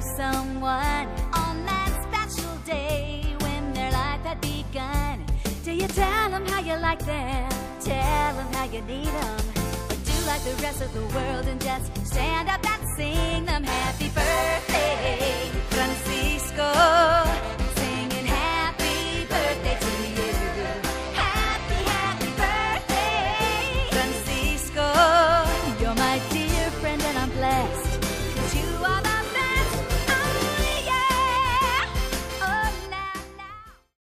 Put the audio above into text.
someone on that special day when their life had begun? Do you tell them how you like them? Tell them how you need them? Or do like the rest of the world and just stand up and sing them happy birthday, Francisco? Singing happy birthday to you. Happy, happy birthday, Francisco. You're my dear friend and I'm blessed.